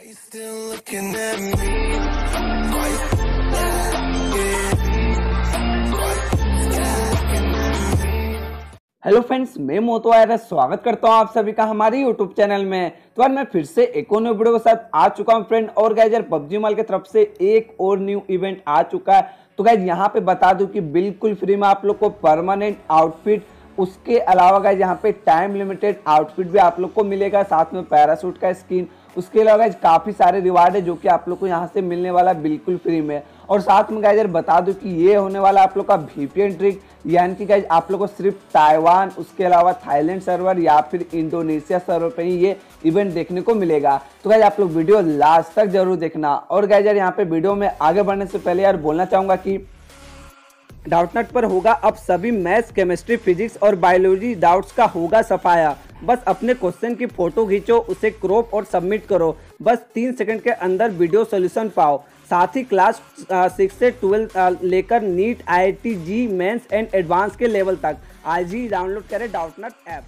Hello friends मैं मोतो आयरा स्वागत करता हूँ आप सभी का हमारे यूट्यूब चैनल में। तो आज मैं फिर से एक और न्यू वीडियो के साथ आ चुका हूँ फ्रेंड और गाइज़ यार, पबजी माल की तरफ़ से एक और न्यू इवेंट आ चुका है। तो गाइज़ यहाँ पे बता दूँ कि बिल्कुल फ्री में आप लोग को परमानेंट आउटफिट उसके अलावा गाइज़ यहाँ पे टाइम लिमिटेड आउटफिट भी आप लोग को मिलेगा, साथ में पैरासूट का स्किन उसके अलावा गाइज़ काफ़ी सारे रिवार्ड है जो कि आप लोग को यहाँ से मिलने वाला बिल्कुल फ्री में। और साथ में गाइज़ बता दूँ कि ये होने वाला आप लोग का वीपीएन ट्रिक यानी कि गाइज़ आप लोग को सिर्फ़ ताइवान उसके अलावा थाईलैंड सर्वर या फिर इंडोनेशिया सर्वर पर ही ये इवेंट देखने को मिलेगा। तो गाइज़ आप लोग वीडियो लास्ट तक ज़रूर देखना। और गाइजर यहाँ पे वीडियो में आगे बढ़ने से पहले यार बोलना चाहूँगा कि डाउटनट पर होगा। अब सभी मैथ्स, केमिस्ट्री, फिजिक्स और बायोलॉजी डाउट्स का होगा सफाया। बस अपने क्वेश्चन की फ़ोटो खींचो, उसे क्रॉप और सबमिट करो। बस तीन सेकंड के अंदर वीडियो सॉल्यूशन पाओ। साथ ही क्लास सिक्स से ट्वेल्थ लेकर NEET I T JEE mains and advance के लेवल तक। आज ही डाउनलोड करें Doubtnut app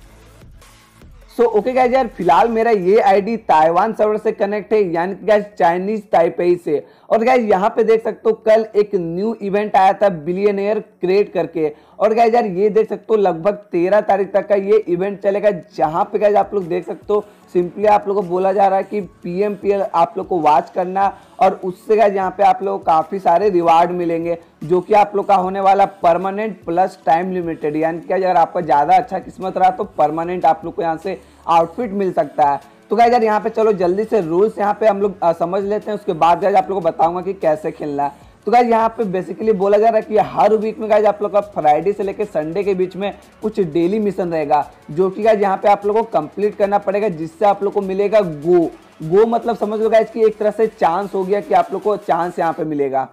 so okay guys यार, फ़िलहाल मेरा ये आईडी ताइवान सर्वर से कनेक्ट है। यानी कि चाइनीज़ ताइपेई से। और गाइज़ यहाँ पे देख सकते हो, कल एक न्यू इवेंट आया था बिलियनियर क्रिएट करके। और गाइज़ यार, ये देख सकते हो, लगभग तेरह तारीख तक का ये इवेंट चलेगा। जहाँ पे गाइज़ आप लोग देख सकते हो सिंपली आप लोग को बोला जा रहा है कि पी एम पी एल आप लोग को वॉच करना। और उससे गाइज़ यहाँ पे आप लोग को काफ़ी सारे रिवार्ड मिलेंगे, जो कि आप लोग का होने वाला परमानेंट प्लस टाइम लिमिटेड यानी कि अगर आपका ज़्यादा अच्छा किस्मत रहा तो परमानेंट आप लोग को यहाँ से आउटफिट मिल सकता है। तो गाइज़ यार यहाँ पे चलो, जल्दी से रूल्स यहाँ पे हम लोग समझ लेते हैं। उसके बाद गाइज़ आप लोग को बताऊँगा कि कैसे खेलना है। तो गाइज़ यहाँ पे बेसिकली बोला जा रहा है कि हर वीक में गाइज़ आप लोग का फ्राइडे से लेकर संडे के बीच में कुछ डेली मिशन रहेगा, जो कि गाइज़ यहाँ पे आप लोग को कंप्लीट करना पड़ेगा, जिससे आप लोग को मिलेगा गो गो मतलब समझ लो गाइज़ कि एक तरह से चांस हो गया कि आप लोग को चांस यहाँ पे मिलेगा।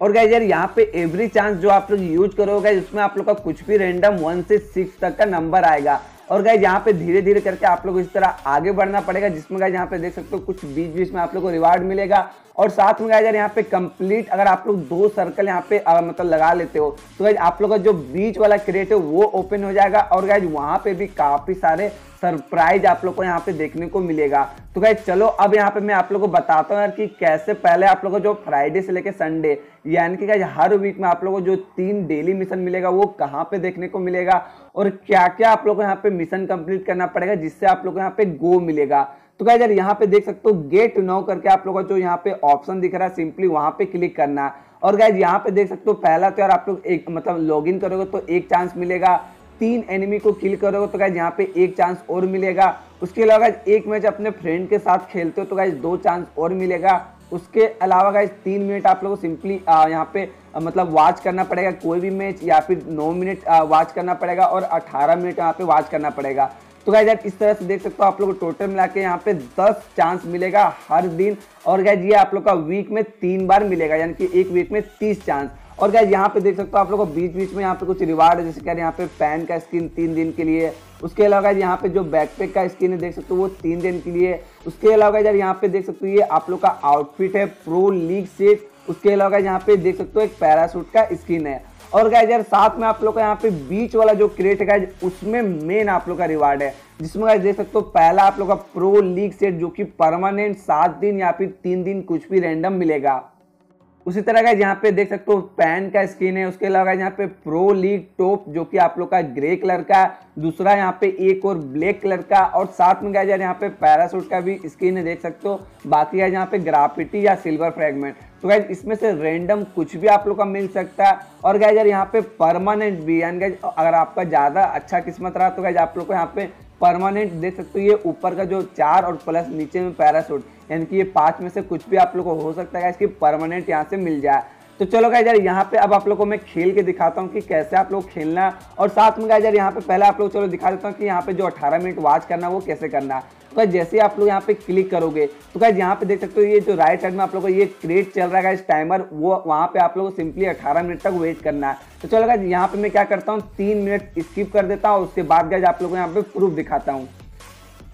और गाइज़ यार यहाँ पे एवरी चांस जो आप लोग यूज़ करोगे, उसमें आप लोग का कुछ भी रैंडम वन से सिक्स तक का नंबर आएगा। और गाइज़ यहाँ पे धीरे धीरे करके आप लोग इस तरह आगे बढ़ना पड़ेगा जिसमें गाइज़ यहाँ पे देख सकते हो कुछ बीच बीच में आप लोग को रिवार्ड मिलेगा। और साथ में गाइज़ यहाँ पे कंप्लीट अगर आप लोग दो सर्कल यहाँ पे आ, मतलब लगा लेते हो तो गाइज़ आप लोग का जो बीच वाला क्रिएट है वो ओपन हो जाएगा। और गाइज़ वहाँ पे भी काफ़ी सारे सरप्राइज़ आप लोग को यहाँ पे देखने को मिलेगा। तो गाइज़ चलो अब यहाँ पे मैं आप लोग को बताता हूँ यार कि कैसे पहले आप लोग को जो फ्राइडे से लेके संडे यानी कि हर वीक में आप लोगों को जो तीन डेली मिशन मिलेगा वो कहाँ पे देखने को मिलेगा। और क्या क्या आप लोग को यहाँ पे मिशन कंप्लीट करना पड़ेगा, जिससे आप लोग को यहाँ पे गो मिलेगा। तो गाइज़ यार, यहाँ पे देख सकते हो गेट नो करके आप लोग को जो यहाँ पे ऑप्शन दिख रहा है सिंपली वहाँ पे क्लिक करना। और गाइज़ यहाँ पे देख सकते हो, पहला तो यार आप लोग एक मतलब लॉग करोगे तो एक चांस मिलेगा। तीन एनिमी को किल करोगे तो गाइज़ यहाँ पे एक चांस और मिलेगा। उसके अलावा एक मैच अपने फ्रेंड के साथ खेलते हो तो गाइज़ दो चांस और मिलेगा। उसके अलावा गाइज़ तीन मिनट आप लोगों को सिंपली यहाँ पे मतलब वॉच करना पड़ेगा कोई भी मैच या फिर नौ मिनट वॉच करना पड़ेगा और अठारह मिनट यहाँ पे वॉच करना पड़ेगा। तो गाइज़ आप इस तरह से देख सकते हो आप लोग को टोटल मिला के यहाँ पे 10 चांस मिलेगा हर दिन। और गाइज़ ये आप लोग का वीक में तीन बार मिलेगा, यानी कि एक वीक में 30 चांस और गाइज़ यहाँ पे देख सकते हो आप लोगों को बीच बीच में यहाँ पे कुछ रिवार्ड है, जैसे क्या यहाँ पे पैन का स्किन तीन दिन के लिए। उसके अलावा यहाँ पे जो बैकपैक का स्किन है, देख सकते हो वो तीन दिन के लिए। उसके अलावा गाइज़ यहाँ पे देख सकते हो ये आप लोग का आउटफिट है प्रो लीग सेट उसके अलावा यहाँ पे देख सकते हो एक पैरासूट का स्किन है। और गाइज़ यार, साथ में आप लोग का यहाँ पे बीच वाला जो क्रिएट है उसमें मेन आप लोग का रिवार्ड है। जिसमें गाइज़ देख सकते हो पहला आप लोग का प्रो लीग सेट जो कि परमानेंट सात दिन या फिर तीन दिन कुछ भी रैंडम मिलेगा। उसी तरह का यहाँ पे देख सकते हो पैन का स्क्रीन है, उसके अलावा यहाँ पे प्रो लीग टॉप जो कि आप लोग का ग्रे कलर का, दूसरा यहाँ पे एक और ब्लैक कलर का, और साथ में गाइज़ यहाँ पे पैरासूट का भी स्क्रीन है, देख सकते हो। बाकी है यहाँ पे ग्राफिटी या सिल्वर फ्रेगमेंट तो गाइज़ इसमें से रैंडम कुछ भी आप लोग का मिल सकता है। और गाइज़ यार यहाँ पे परमानेंट भी यानी अगर आपका ज़्यादा अच्छा किस्मत रहा तो गाइज़ आप लोग को यहाँ पे परमानेंट देख सकते हो। ये ऊपर का जो चार और प्लस नीचे में पैरासूट यानी कि ये पाँच में से कुछ भी आप लोग को हो सकता है इसकी परमानेंट यहाँ से मिल जाए। तो चलो गाइज़ यार, यहाँ पे अब आप लोग को मैं खेल के दिखाता हूँ कि कैसे आप लोग खेलना और साथ में गाइज़ यार, यहाँ पे पहले आप लोग चलो दिखा देता हूँ कि यहाँ पे जो 18 मिनट वॉच करना, वो कैसे करना। तो जैसे ही आप लोग यहाँ पे क्लिक करोगे तो गाइज़ यहाँ पे देख सकते हो ये जो राइट साइड में आप लोग को ये क्रिएट चल रहा है इस टाइमर वो वहाँ पे आप लोग को सिंपली 18 मिनट तक वेट करना है। तो चलो गाइज़ यहाँ पे मैं क्या करता हूँ, तीन मिनट स्किप कर देता हूँ, उसके बाद गाइज़ आप लोग को यहाँ पे प्रूफ दिखाता हूँ।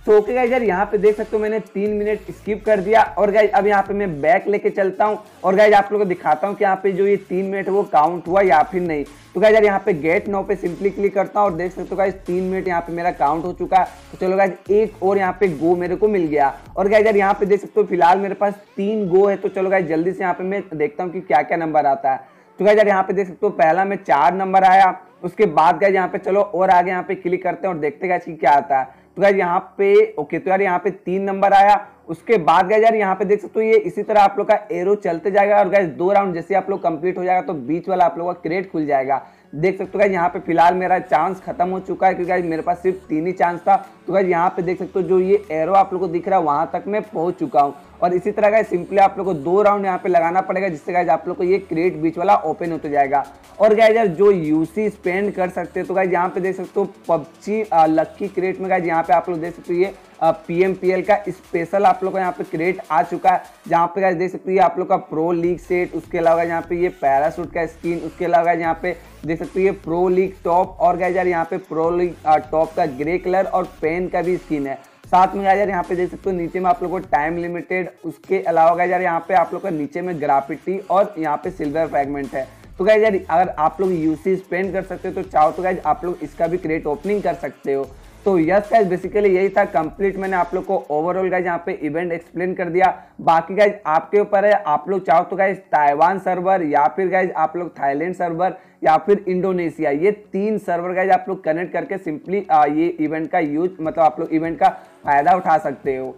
तो ओके गाइज़ यार यहाँ पे देख सकते हो मैंने तीन मिनट स्किप कर दिया और गाइज़ अब यहाँ पे मैं बैक लेके चलता हूँ और गाइज़ आप लोगों को दिखाता हूँ कि यहाँ पे जो ये तीन मिनट वो काउंट हुआ या फिर नहीं तो गाइज़ यार यहाँ पे गेट नो पे सिंपली क्लिक करता हूँ और देख सकते हो गाइज़ तीन मिनट यहाँ पे मेरा काउंट हो चुका है तो चलो गाइज़ एक और यहाँ पे गो मेरे को मिल गया और गाइज़ यार यहाँ पे देख सकते हो फ़िलहाल मेरे पास तीन गो है तो चलो गाइज़ जल्दी से यहाँ पे मैं देखता हूँ कि क्या क्या नंबर आता है तो गाइज़ यार यहाँ पे देख सकते हो पहला में चार नंबर आया उसके बाद गाइज़ यहाँ पे चलो और आगे यहाँ पे क्लिक करते हैं और देखते गाइज़ कि क्या आता है तो गाइज़ यहाँ पे ओके तो यार यहाँ पे तीन नंबर आया। उसके बाद गए यार यहाँ पे देख सकते हो, ये इसी तरह आप लोग का एरो चलते जाएगा। और गैस दो राउंड जैसे आप लोग कंप्लीट हो जाएगा तो बीच वाला आप लोग का क्रेट खुल जाएगा। देख सकते हो गाइज़ यहाँ पे फ़िलहाल मेरा चांस खत्म हो चुका है, क्योंकि मेरे पास सिर्फ़ तीन ही चांस था। तो गाइज़ यहाँ पे देख सकते हो जो ये एरो आप लोग को दिख रहा है, वहाँ तक मैं पहुँच चुका हूँ। और इसी तरह का सिंपली आप लोग को दो राउंड यहाँ पे लगाना पड़ेगा, जिससे गाइज़ आप लोग को ये क्रिएट बीच वाला ओपन होता जाएगा। और गाइज़ यार, जो यूसी स्पेंड कर सकते हैं तो गाइज़ यहाँ पे देख सकते हो, पबजी लक्की क्रिएट में गाइज़ यहाँ पे आप लोग देख सकते हो ये पी एम पी एल का स्पेशल आप लोग का यहाँ पे क्रिएट आ चुका है, जहाँ पे देख सकते हो आप लोग का प्रो लीग सेट उसके अलावा यहाँ पे ये पैरासूट का स्किन उसके अलावा यहाँ पे देख सकते हो ये प्रो लीग टॉप और गाइज़ यार यहाँ पे प्रो लीग टॉप का ग्रे कलर और पेन का भी स्किन है। साथ में यार यहाँ पे देख सकते हो नीचे में आप लोग को टाइम लिमिटेड उसके अलावा यार यहाँ पे आप लोग का नीचे में ग्राफिटी और यहाँ पे सिल्वर फ्रेगमेंट है। तो गाइज़ यार अगर आप लोग यूसी स्पेंड कर सकते हो तो चाहो तो गाइज़ आप लोग इसका भी क्रिएट ओपनिंग कर सकते हो। तो यस गाइज़ बेसिकली यही था कंप्लीट मैंने आप लोग को ओवरऑल गाइज़ यहाँ पे इवेंट एक्सप्लेन कर दिया। बाकी गाइज़ आपके ऊपर है, आप लोग चाहो तो गाइज़ ताइवान सर्वर या फिर गाइज़ आप लोग थाईलैंड सर्वर या फिर इंडोनेशिया, ये तीन सर्वर गाइज़ आप लोग कनेक्ट करके सिंपली ये इवेंट का यूज़ मतलब आप लोग इवेंट का फ़ायदा उठा सकते हो।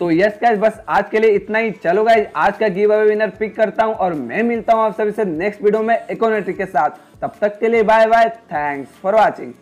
तो यस गाइज़ बस आज के लिए इतना ही। चलो गाइज़ आज का गिव अवे विनर पिक करता हूँ और मैं मिलता हूँ आप सभी से नेक्स्ट वीडियो में इकोनॉमिक के साथ। तब तक के लिए bye bye thanks for watching